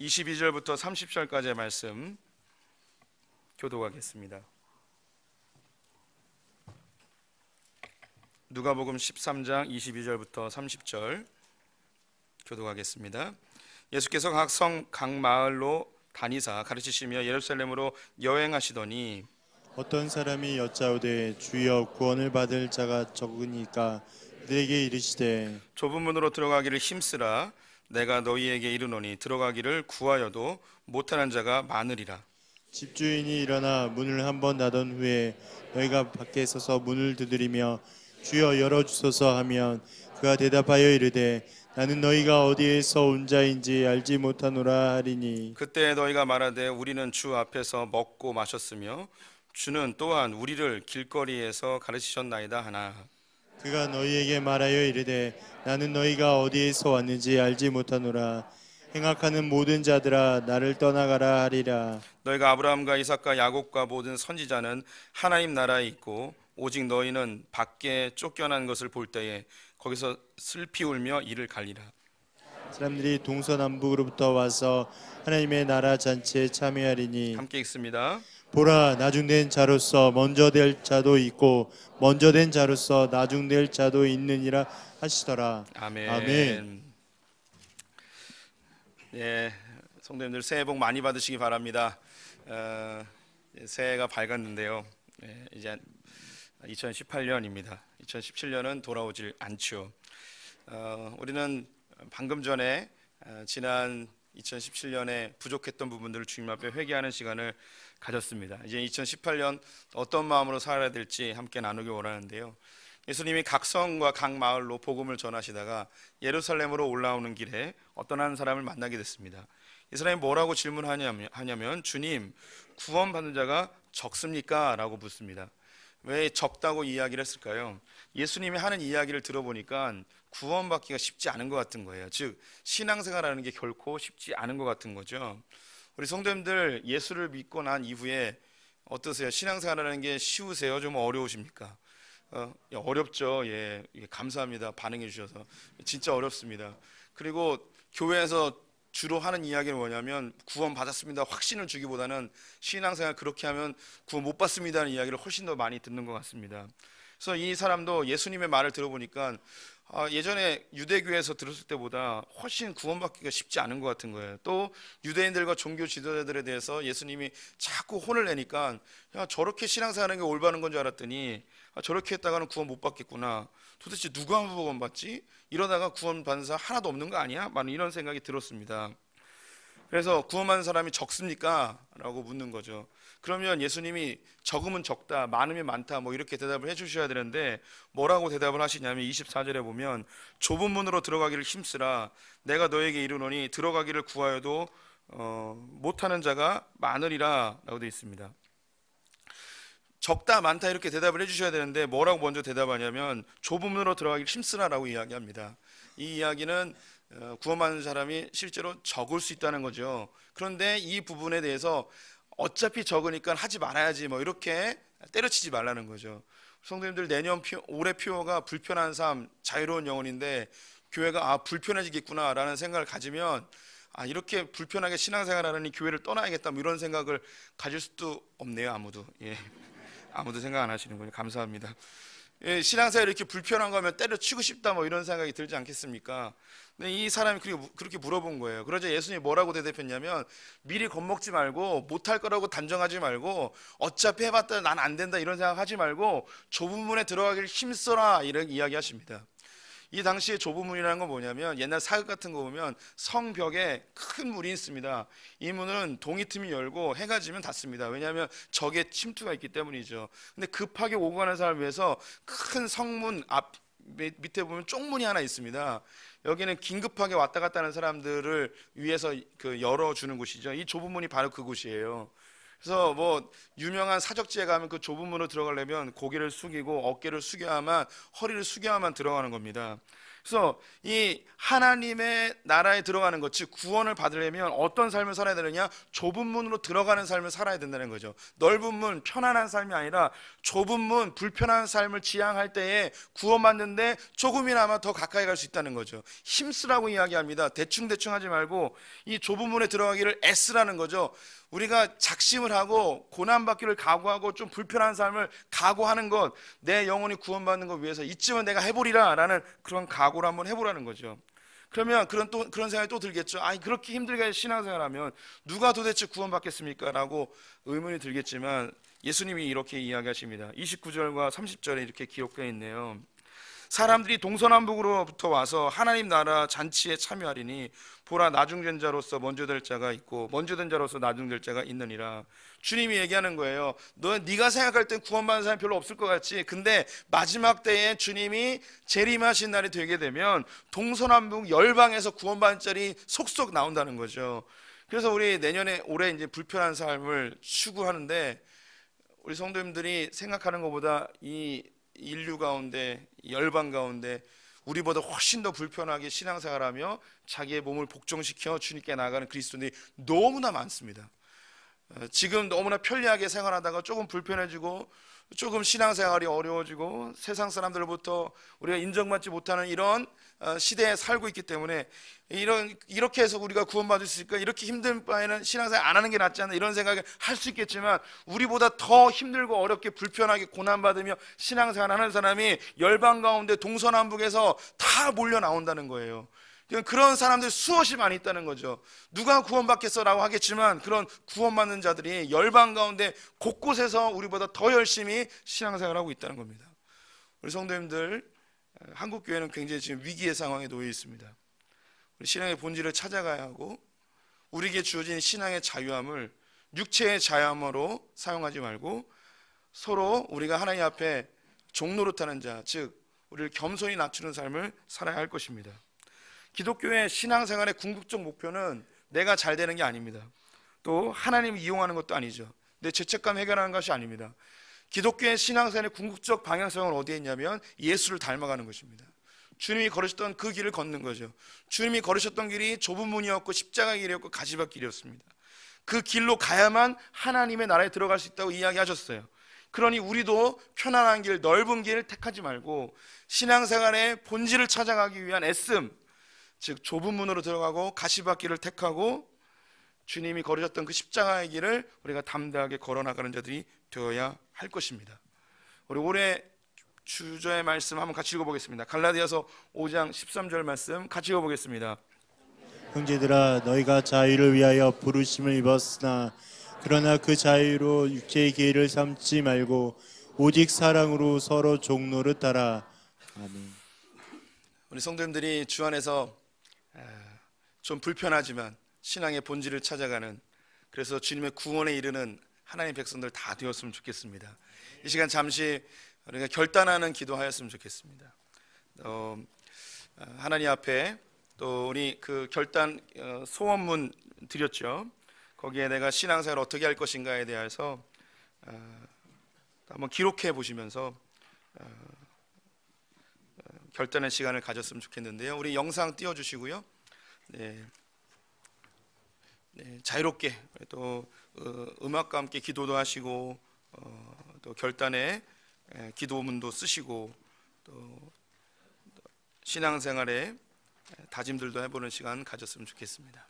22절부터 30절까지의 말씀 교도하겠습니다. 누가복음 13장 22절부터 30절 교도하겠습니다. 예수께서 각 성 각 마을로 다니사 가르치시며 예루살렘으로 여행하시더니 어떤 사람이 여짜오되 주여 구원을 받을 자가 적으니까 그에게 이르시되 좁은 문으로 들어가기를 힘쓰라 내가 너희에게 이르노니 들어가기를 구하여도 못하는 자가 많으리라. 집주인이 일어나 문을 한 번 닫은 후에 너희가 밖에 서서 문을 두드리며 주여 열어 주소서 하면 그가 대답하여 이르되 나는 너희가 어디에서 온 자인지 알지 못하노라 하리니. 그때 너희가 말하되 우리는 주 앞에서 먹고 마셨으며 주는 또한 우리를 길거리에서 가르치셨나이다 하나 그가 너희에게 말하여 이르되 나는 너희가 어디에서 왔는지 알지 못하노라. 행악하는 모든 자들아 나를 떠나가라 하리라. 너희가 아브라함과 이삭과 야곱과 모든 선지자는 하나님 나라에 있고 오직 너희는 밖에 쫓겨난 것을 볼 때에 거기서 슬피 울며 이를 갈리라. 사람들이 동서남북으로부터 와서 하나님의 나라 잔치에 참여하리니 함께 읽습니다 보라 나중된 자로서 먼저 될 자도 있고 먼저 된 자로서 나중될 자도 있느니라 하시더라 아멘. 아멘. 예, 성도님들 새해 복 많이 받으시기 바랍니다. 어, 예, 새해가 밝았는데요. 예, 이제 2018년입니다. 2017년은 돌아오질 않죠. 어, 우리는 방금 전에 어, 지난 2017년에 부족했던 부분들을 주님 앞에 회개하는 시간을 가졌습니다. 이제 2018년 어떤 마음으로 살아야 될지 함께 나누기 원하는데요. 예수님이 각 성과 각 마을로 복음을 전하시다가 예루살렘으로 올라오는 길에 어떤 한 사람을 만나게 됐습니다. 이 사람이 뭐라고 질문하냐면 하냐면 주님 구원받는 자가 적습니까? 라고 묻습니다. 왜 적다고 이야기를 했을까요? 예수님이 하는 이야기를 들어보니까 구원받기가 쉽지 않은 것 같은 거예요. 즉 신앙생활하는 게 결코 쉽지 않은 것 같은 거죠. 우리 성도님들 예수를 믿고 난 이후에 어떠세요? 신앙생활하는 게 쉬우세요? 좀 어려우십니까? 어, 예, 어렵죠. 예, 예, 감사합니다. 반응해 주셔서 진짜 어렵습니다. 그리고 교회에서 주로 하는 이야기는 뭐냐면 구원 받았습니다. 확신을 주기보다는 신앙생활 그렇게 하면 구원 못 받습니다는 이야기를 훨씬 더 많이 듣는 것 같습니다. 그래서 이 사람도 예수님의 말을 들어보니까 아, 예전에 유대교에서 들었을 때보다 훨씬 구원받기가 쉽지 않은 것 같은 거예요. 또 유대인들과 종교 지도자들에 대해서 예수님이 자꾸 혼을 내니까 야 저렇게 신앙생활하는 게 올바른 건 줄 알았더니 아, 저렇게 했다가는 구원 못 받겠구나. 도대체 누가 구원 받지? 이러다가 구원 받는 사람 하나도 없는 거 아니야? 막 이런 생각이 들었습니다. 그래서 구원받는 사람이 적습니까? 라고 묻는 거죠. 그러면 예수님이 적으면 적다, 많으면 많다, 뭐 이렇게 대답을 해주셔야 되는데 뭐라고 대답을 하시냐면 24절에 보면 좁은 문으로 들어가기를 힘쓰라. 내가 너에게 이르노니 들어가기를 구하여도 어, 못하는 자가 많으리라라고 되어 있습니다. 적다 많다 이렇게 대답을 해주셔야 되는데 뭐라고 먼저 대답하냐면 좁은 문으로 들어가기를 힘쓰라라고 이야기합니다. 이 이야기는 어, 구원받는 사람이 실제로 적을 수 있다는 거죠. 그런데 이 부분에 대해서 어차피 적으니까 하지 말아야지 뭐 이렇게 때려치지 말라는 거죠. 성도님들 내년 피, 올해 피오가 불편한 삶, 자유로운 영혼인데 교회가 아 불편해지겠구나라는 생각을 가지면 아 이렇게 불편하게 신앙생활하느니 교회를 떠나야겠다 뭐 이런 생각을 가질 수도 없네요 아무도 예 아무도 생각 안 하시는군요 감사합니다 예, 신앙생활 이렇게 불편한 거면 때려치고 싶다 뭐 이런 생각이 들지 않겠습니까? 근데 이 사람이 그렇게, 그렇게 물어본 거예요. 그러자 예수님이 뭐라고 대답했냐면 미리 겁먹지 말고 못할 거라고 단정하지 말고 어차피 해봤다 난 안 된다 이런 생각하지 말고 좁은 문에 들어가기를 힘써라 이런 이야기 하십니다. 이 당시에 좁은 문이라는 건 뭐냐면 옛날 사극 같은 거 보면 성벽에 큰 문이 있습니다. 이 문은 동이 틈이 열고 해가 지면 닫습니다. 왜냐하면 적의 침투가 있기 때문이죠. 근데 급하게 오고 가는 사람을 위해서 큰 성문 앞 밑에 보면 쪽문이 하나 있습니다. 여기는 긴급하게 왔다 갔다 하는 사람들을 위해서 그 열어주는 곳이죠. 이 좁은 문이 바로 그곳이에요. 그래서 뭐 유명한 사적지에 가면 그 좁은 문으로 들어가려면 고개를 숙이고 어깨를 숙여야만 허리를 숙여야만 들어가는 겁니다. 그래서 이 하나님의 나라에 들어가는 것, 즉 구원을 받으려면 어떤 삶을 살아야 되느냐? 좁은 문으로 들어가는 삶을 살아야 된다는 거죠. 넓은 문, 편안한 삶이 아니라 좁은 문, 불편한 삶을 지향할 때에 구원받는데 조금이나마 더 가까이 갈 수 있다는 거죠. 힘쓰라고 이야기합니다. 대충 대충 하지 말고 이 좁은 문에 들어가기를 애쓰라는 거죠. 우리가 작심을 하고 고난받기를 각오하고 좀 불편한 삶을 각오하는 것, 내 영혼이 구원받는 것 위해서 이쯤은 내가 해보리라 라는 그런 각오 를 한번 해보라는 거죠. 그러면 그런 또 그런 생각이 또 들겠죠. 아니 그렇게 힘들게 신앙생활하면 누가 도대체 구원받겠습니까?라고 의문이 들겠지만 예수님이 이렇게 이야기하십니다. 29절과 30절에 이렇게 기록되어 있네요. 사람들이 동서남북으로부터 와서 하나님 나라 잔치에 참여하리니 보라 나중된 자로서 먼저 될 자가 있고 먼저 된 자로서 나중될 자가 있느니라. 주님이 얘기하는 거예요. 너 네가 생각할 땐 구원받는 사람이 별로 없을 것 같지? 근데 마지막 때에 주님이 재림하신 날이 되게 되면 동서남북 열방에서 구원받는 자리 속속 나온다는 거죠. 그래서 우리 내년에 올해 이제 불편한 삶을 추구하는데 우리 성도님들이 생각하는 것보다 이 인류 가운데 열방 가운데 우리보다 훨씬 더 불편하게 신앙생활하며 자기의 몸을 복종시켜 주님께 나아가는 그리스도인들이 너무나 많습니다. 어, 지금 너무나 편리하게 생활하다가 조금 불편해지고 조금 신앙생활이 어려워지고 세상 사람들로부터 우리가 인정받지 못하는 이런 어, 시대에 살고 있기 때문에 이런 이렇게 해서 우리가 구원받을 수 있을까 이렇게 힘든 바에는 신앙생활 안 하는 게 낫지 않나 이런 생각을 할 수 있겠지만 우리보다 더 힘들고 어렵게 불편하게 고난받으며 신앙생활 하는 사람이 열방 가운데 동서남북에서 다 몰려 나온다는 거예요. 그런 사람들 수없이 많이 있다는 거죠. 누가 구원받겠어라고 하겠지만 그런 구원받는 자들이 열방 가운데 곳곳에서 우리보다 더 열심히 신앙생활하고 있다는 겁니다. 우리 성도님들 한국 교회는 굉장히 지금 위기의 상황에 놓여 있습니다. 우리 신앙의 본질을 찾아가야 하고 우리에게 주어진 신앙의 자유함을 육체의 자유함으로 사용하지 말고 서로 우리가 하나님 앞에 종노릇하는 자, 즉 우리를 겸손히 낮추는 삶을 살아야 할 것입니다. 기독교의 신앙생활의 궁극적 목표는 내가 잘 되는 게 아닙니다. 또 하나님을 이용하는 것도 아니죠. 내 죄책감 해결하는 것이 아닙니다. 기독교의 신앙생활의 궁극적 방향성은 어디에 있냐면 예수를 닮아가는 것입니다. 주님이 걸으셨던 그 길을 걷는 거죠. 주님이 걸으셨던 길이 좁은 문이었고 십자가 길이었고 가시밭 길이었습니다. 그 길로 가야만 하나님의 나라에 들어갈 수 있다고 이야기하셨어요. 그러니 우리도 편안한 길, 넓은 길을 택하지 말고 신앙생활의 본질을 찾아가기 위한 애씀, 즉 좁은 문으로 들어가고 가시밭 길을 택하고 주님이 걸으셨던 그 십자가의 길을 우리가 담대하게 걸어나가는 자들이 되어야 할 것입니다. 우리 올해 주저의 말씀 한번 같이 읽어보겠습니다. 갈라디아서 5장 13절 말씀 같이 읽어보겠습니다. 형제들아 너희가 자유를 위하여 부르심을 입었으나 그러나 그 자유로 육체의 기회를 삼지 말고 오직 사랑으로 서로 종로를 따라 아멘. 우리 성도님들이 주 안에서 좀 불편하지만 신앙의 본질을 찾아가는 그래서 주님의 구원에 이르는 하나님 백성들 다 되었으면 좋겠습니다. 이 시간 잠시 우리가 결단하는 기도하였으면 좋겠습니다. 어, 하나님 앞에 또 우리 그 결단 어, 소원문 드렸죠. 거기에 내가 신앙생활 어떻게 할 것인가에 대해서 어, 한번 기록해 보시면서 어, 결단의 시간을 가졌으면 좋겠는데요. 우리 영상 띄워주시고요. 네. 네, 자유롭게 또 어, 음악과 함께 기도도 하시고 어, 또 결단에 기도문도 쓰시고 또 신앙생활에 다짐들도 해보는 시간 가졌으면 좋겠습니다.